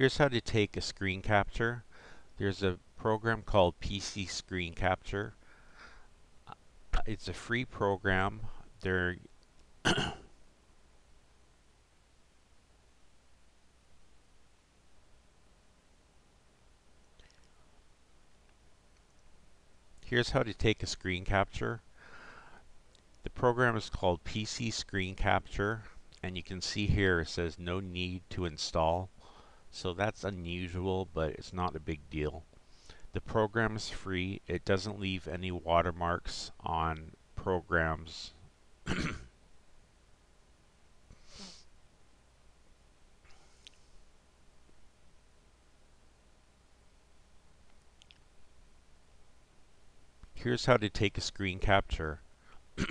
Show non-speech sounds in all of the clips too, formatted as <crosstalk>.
Here's how to take a screen capture. There's a program called PC Screen Capture. Uh, it's a free program. There <coughs> Here's how to take a screen capture. The program is called PC Screen Capture and you can see here it says no need to install. So that's unusual, but it's not a big deal. The program is free. It doesn't leave any watermarks on programs. <coughs> Here's how to take a screen capture. <coughs>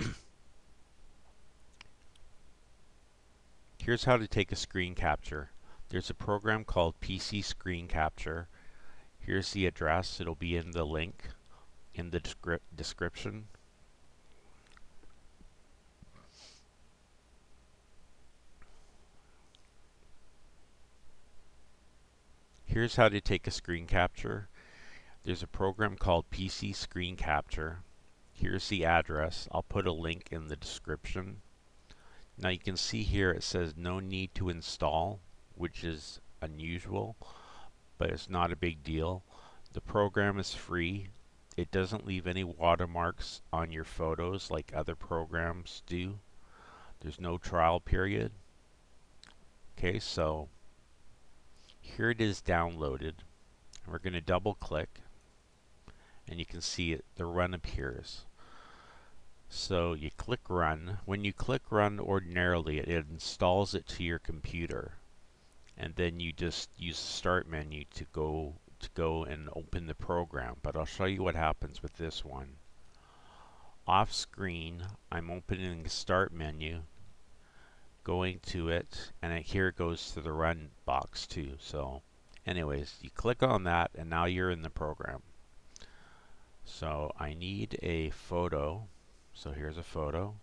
Here's how to take a screen capture. There's a program called PC Screen Capture. Here's the address. It'll be in the link in the descri description. Here's how to take a screen capture. There's a program called PC Screen Capture. Here's the address. I'll put a link in the description. Now you can see here it says no need to install, which is unusual, but it's not a big deal. The program is free. It doesn't leave any watermarks on your photos like other programs do. There's no trial period. Okay, so here it is downloaded. We're going to double click and you can see it, the run appears. So you click run. When you click run ordinarily it installs it to your computer and then you just use the start menu to go to go and open the program but I'll show you what happens with this one. Off screen I'm opening the start menu going to it and it, here it goes to the run box too so anyways you click on that and now you're in the program so I need a photo so here's a photo.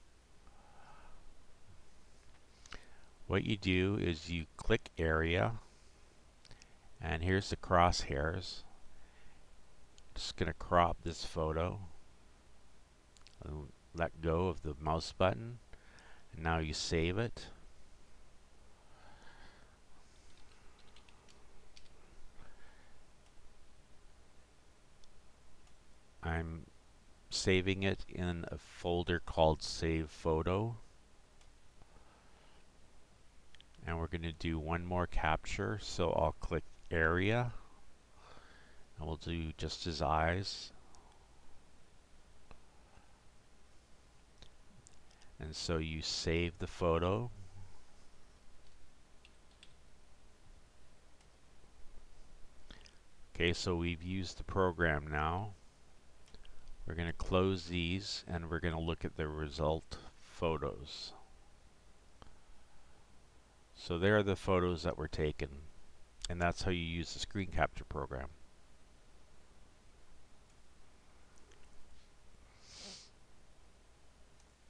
What you do is you click area and here's the crosshairs. Just going to crop this photo. Let go of the mouse button. And now you save it. I'm saving it in a folder called Save Photo. And we're going to do one more capture, so I'll click Area. And we'll do just his eyes. And so you save the photo. Okay, so we've used the program now. We're going to close these and we're going to look at the result photos. So there are the photos that were taken and that's how you use the screen capture program.